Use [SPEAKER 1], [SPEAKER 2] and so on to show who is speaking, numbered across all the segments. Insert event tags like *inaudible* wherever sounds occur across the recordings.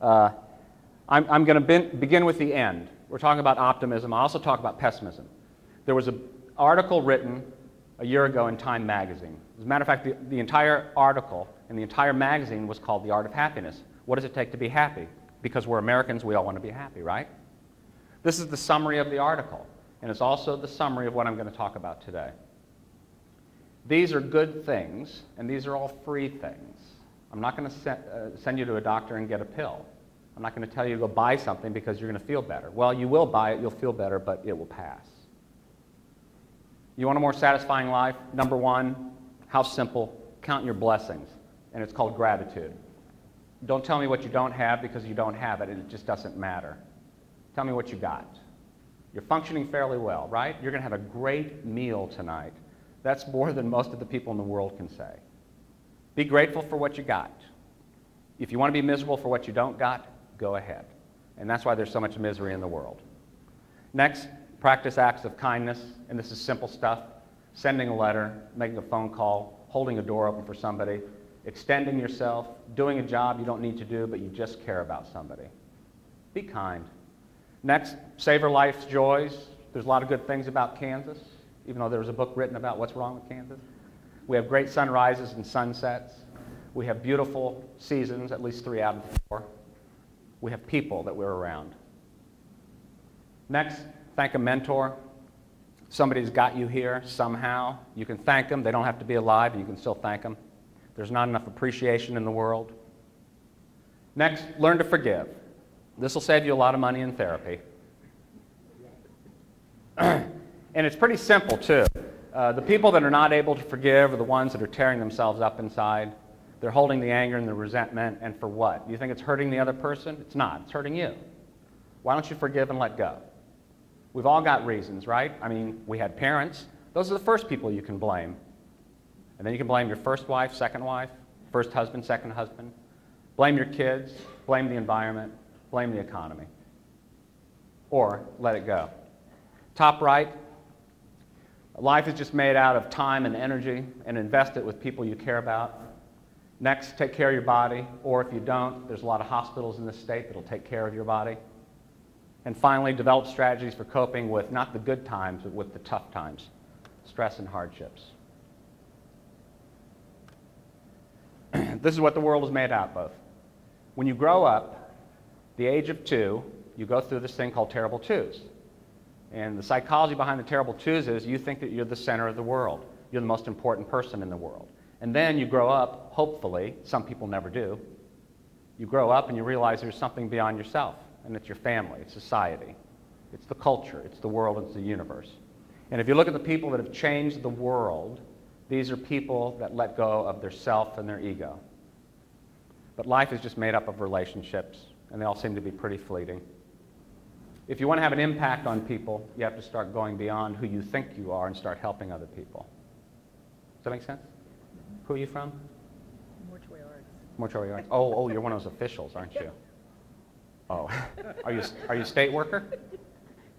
[SPEAKER 1] Uh, I'm, I'm going to be- begin with the end. We're talking about optimism. I also talk about pessimism. There was an article written a year ago in Time magazine. As a matter of fact, the, the entire article and the entire magazine was called The Art of Happiness. What does it take to be happy? Because we're Americans, we all want to be happy, right? This is the summary of the article, and it's also the summary of what I'm going to talk about today. These are good things, and these are all free things. I'm not going to send, uh, send you to a doctor and get a pill. I'm not going to tell you to go buy something because you're going to feel better. Well, you will buy it, you'll feel better, but it will pass. You want a more satisfying life? Number one, how simple? Count your blessings, and it's called gratitude. Don't tell me what you don't have because you don't have it, and it just doesn't matter. Tell me what you got. You're functioning fairly well, right? You're going to have a great meal tonight. That's more than most of the people in the world can say. Be grateful for what you got. If you want to be miserable for what you don't got, go ahead. And that's why there's so much misery in the world. Next, practice acts of kindness, and this is simple stuff sending a letter, making a phone call, holding a door open for somebody, extending yourself, doing a job you don't need to do, but you just care about somebody. Be kind. Next, savor life's joys. There's a lot of good things about Kansas, even though there was a book written about what's wrong with Kansas. We have great sunrises and sunsets. We have beautiful seasons, at least three out of four. We have people that we're around. Next, thank a mentor. Somebody's got you here somehow. You can thank them. They don't have to be alive, you can still thank them. There's not enough appreciation in the world. Next, learn to forgive. This will save you a lot of money in therapy. *clears throat* and it's pretty simple, too. Uh, the people that are not able to forgive are the ones that are tearing themselves up inside. They're holding the anger and the resentment, and for what? Do you think it's hurting the other person? It's not, it's hurting you. Why don't you forgive and let go? We've all got reasons, right? I mean, we had parents. Those are the first people you can blame. And then you can blame your first wife, second wife, first husband, second husband. Blame your kids, blame the environment, blame the economy. Or let it go. Top right, life is just made out of time and energy, and invest it with people you care about. Next, take care of your body, or if you don't, there's a lot of hospitals in this state that'll take care of your body. And finally, develop strategies for coping with not the good times, but with the tough times, stress and hardships. *clears throat* this is what the world is made out of. When you grow up, the age of two, you go through this thing called terrible twos. And the psychology behind the terrible twos is you think that you're the center of the world. You're the most important person in the world. And then you grow up, hopefully, some people never do. You grow up and you realize there's something beyond yourself and it's your family, it's society, it's the culture, it's the world, it's the universe. And if you look at the people that have changed the world, these are people that let go of their self and their ego. But life is just made up of relationships, and they all seem to be pretty fleeting. If you want to have an impact on people, you have to start going beyond who you think you are and start helping other people. Does that make sense? Who are you from?
[SPEAKER 2] Mortuary arts.
[SPEAKER 1] Mortuary arts. Oh, oh, you're one of those officials, aren't you? *laughs* Oh, are you, are you a state worker?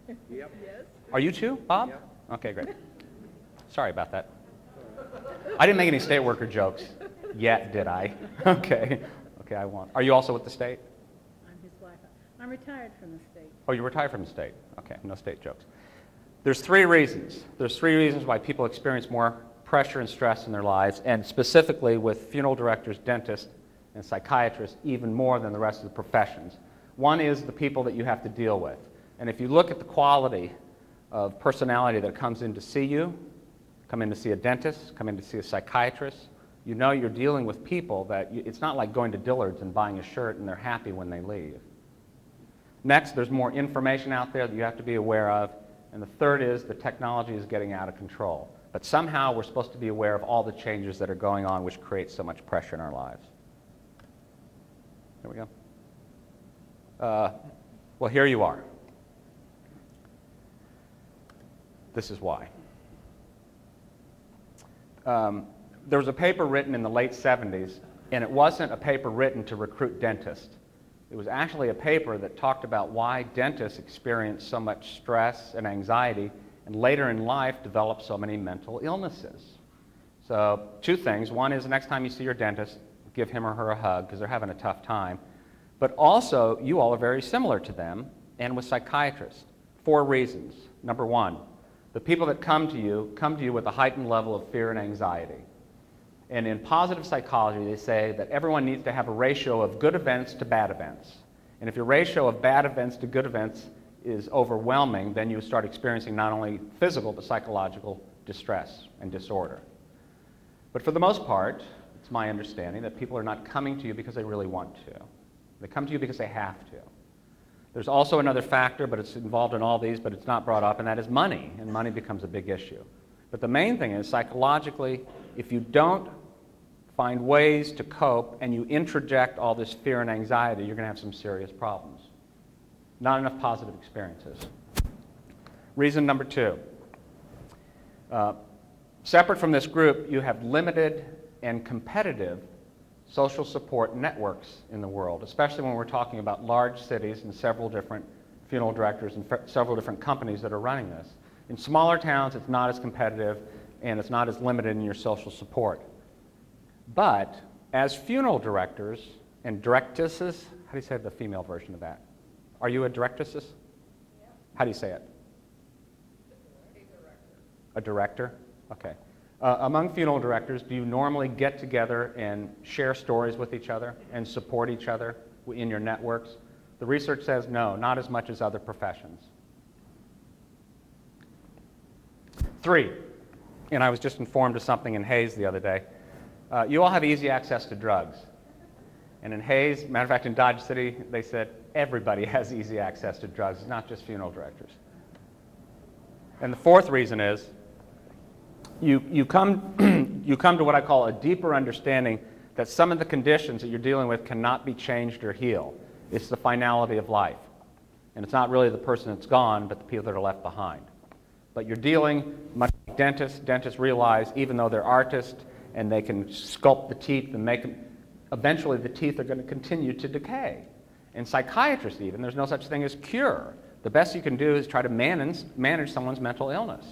[SPEAKER 3] Yep.
[SPEAKER 2] Yes.
[SPEAKER 1] Are you too, Bob?
[SPEAKER 3] Yep.
[SPEAKER 1] Okay, great. Sorry about that. I didn't make any state worker jokes yet, did I? *laughs* Okay. Okay, I won't. Are you also with the state?
[SPEAKER 2] I'm his wife. I'm retired from the state.
[SPEAKER 1] Oh, you retired from the state. Okay, no state jokes. There's three reasons. There's three reasons why people experience more pressure and stress in their lives, and specifically with funeral directors, dentists, and psychiatrists, even more than the rest of the professions. One is the people that you have to deal with. And if you look at the quality of personality that comes in to see you, come in to see a dentist, come in to see a psychiatrist, you know you're dealing with people that you, it's not like going to Dillard's and buying a shirt and they're happy when they leave. Next, there's more information out there that you have to be aware of. And the third is the technology is getting out of control. But somehow we're supposed to be aware of all the changes that are going on which create so much pressure in our lives. There we go. Uh, well, here you are. This is why. Um, there was a paper written in the late 70s, and it wasn't a paper written to recruit dentists. It was actually a paper that talked about why dentists experience so much stress and anxiety, and later in life develop so many mental illnesses. So, two things. One is the next time you see your dentist, give him or her a hug because they're having a tough time. But also, you all are very similar to them and with psychiatrists. Four reasons. Number one, the people that come to you come to you with a heightened level of fear and anxiety. And in positive psychology, they say that everyone needs to have a ratio of good events to bad events. And if your ratio of bad events to good events is overwhelming, then you start experiencing not only physical but psychological distress and disorder. But for the most part, it's my understanding that people are not coming to you because they really want to. They come to you because they have to. There's also another factor, but it's involved in all these, but it's not brought up, and that is money, and money becomes a big issue. But the main thing is psychologically, if you don't find ways to cope and you introject all this fear and anxiety, you're going to have some serious problems. Not enough positive experiences. Reason number two uh, separate from this group, you have limited and competitive social support networks in the world, especially when we're talking about large cities and several different funeral directors and several different companies that are running this. In smaller towns, it's not as competitive and it's not as limited in your social support. But as funeral directors and directresses, how do you say the female version of that? Are you a directress? Yeah. How do you say it? A director? Okay. Uh, among funeral directors, do you normally get together and share stories with each other and support each other in your networks? The research says no, not as much as other professions. Three, and I was just informed of something in Hays the other day. Uh, you all have easy access to drugs. And in Hays, matter of fact, in Dodge City, they said everybody *laughs* has easy access to drugs, not just funeral directors. And the fourth reason is you, you, come, *clears throat* you come to what I call a deeper understanding that some of the conditions that you're dealing with cannot be changed or healed. It's the finality of life. And it's not really the person that's gone, but the people that are left behind. But you're dealing, much like dentists, dentists realize even though they're artists and they can sculpt the teeth and make them, eventually the teeth are going to continue to decay. In psychiatrists, even, there's no such thing as cure. The best you can do is try to manage, manage someone's mental illness.